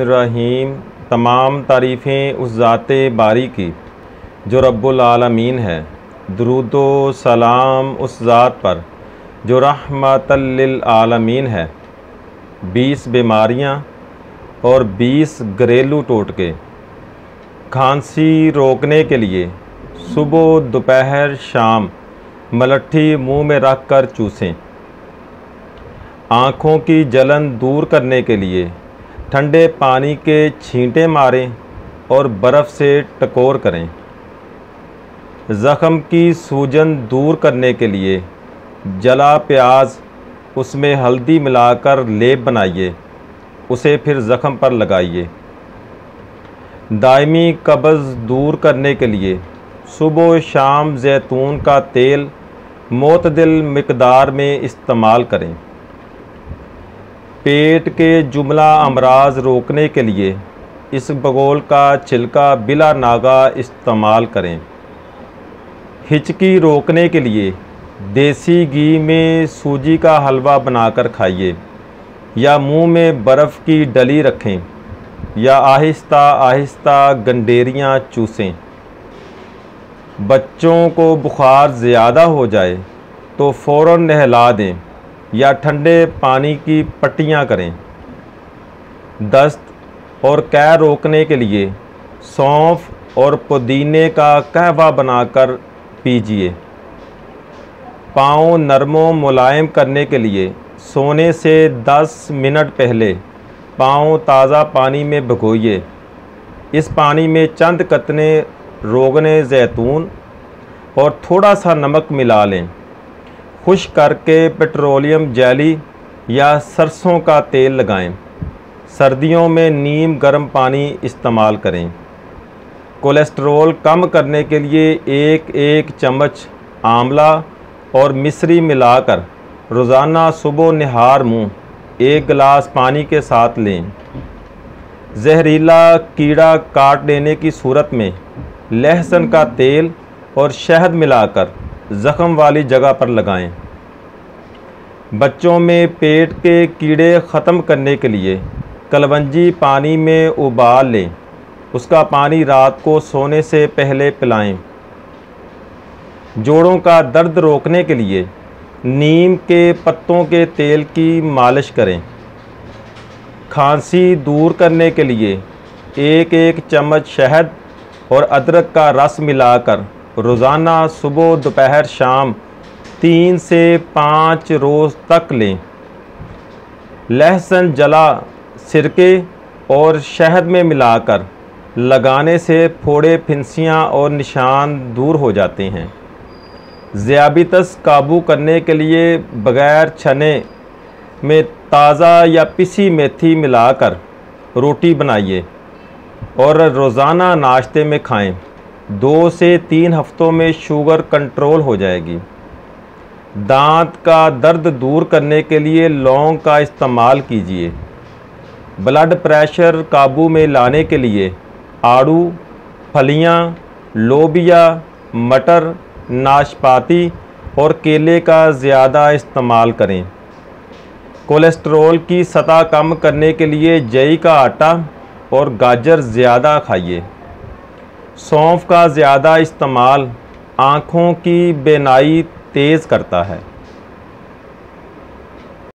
रहीम तमाम तारीफ़ें उस ज़ात बारी की, जो रब्बुल है। दरुदो सलाम उस ज़ात पर, जो रहमतल्लिल है। बीस बीमारियाँ और बीस घरेलू टोटके। खांसी रोकने के लिए सुबह दोपहर शाम मलट्ठी मुँह में रख कर चूसें। आँखों की जलन दूर करने के लिए ठंडे पानी के छींटे मारें और बर्फ़ से टकोर करें। ज़ख़म की सूजन दूर करने के लिए जला प्याज, उसमें हल्दी मिलाकर लेप बनाइए, उसे फिर ज़ख़म पर लगाइए। दायमी कब्ज़ दूर करने के लिए सुबह शाम जैतून का तेल मतदिल मकदार में इस्तेमाल करें। पेट के जुमला अमराज रोकने के लिए इस बगोल का छिलका बिला नागा इस्तेमाल करें। हिचकी रोकने के लिए देसी घी में सूजी का हलवा बनाकर खाइए या मुँह में बर्फ़ की डली रखें या आहिस्ता आहिस्ता गंडेरियाँ चूसें। बच्चों को बुखार ज़्यादा हो जाए तो फ़ौर नहला दें। या ठंडे पानी की पट्टियाँ करें। दस्त और कै रोकने के लिए सौंफ और पुदीने का कहवा बनाकर पीजिए। पाँव नरमो मुलायम करने के लिए सोने से 10 मिनट पहले पाँव ताज़ा पानी में भिगोइए। इस पानी में चंद कतने रोगने जैतून और थोड़ा सा नमक मिला लें। खुश करके पेट्रोलियम जेली या सरसों का तेल लगाएँ। सर्दियों में नीम गर्म पानी इस्तेमाल करें कोलेस्ट्रोल कम करने के लिए एक एक चम्मच आंवला और मिश्री मिलाकर रोज़ाना सुबह निहार मुँह, एक गिलास पानी के साथ लें जहरीला कीड़ा काट देने की सूरत में लहसुन का तेल और शहद मिलाकर ज़ख़म वाली जगह पर लगाएँ। बच्चों में पेट के कीड़े ख़त्म करने के लिए कलवंजी पानी में उबाल लें उसका पानी रात को सोने से पहले पिलाएँ। जोड़ों का दर्द रोकने के लिए नीम के पत्तों के तेल की मालिश करें खांसी दूर करने के लिए एक एक चम्मच शहद और अदरक का रस मिलाकर रोज़ाना सुबह, दोपहर, शाम तीन से पाँच रोज़ तक लें। लहसुन जला, सिरके और शहद में मिलाकर लगाने से फोड़े फिंसियाँ और निशान दूर हो जाते हैं। ज़्याबितस काबू करने के लिए बग़ैर छने में ताज़ा या पिसी मेथी मिलाकर रोटी बनाइए और रोज़ाना नाश्ते में खाएँ। दो से तीन हफ्तों में शुगर कंट्रोल हो जाएगी। दांत का दर्द दूर करने के लिए लौंग का इस्तेमाल कीजिए। ब्लड प्रेशर काबू में लाने के लिए आड़ू फलियाँ, लोबिया मटर नाशपाती और केले का ज़्यादा इस्तेमाल करें। कोलेस्ट्रॉल की सतह कम करने के लिए जई का आटा और गाजर ज़्यादा खाइए। सौंफ का ज़्यादा इस्तेमाल आँखों की बेनाई तेज़ करता है।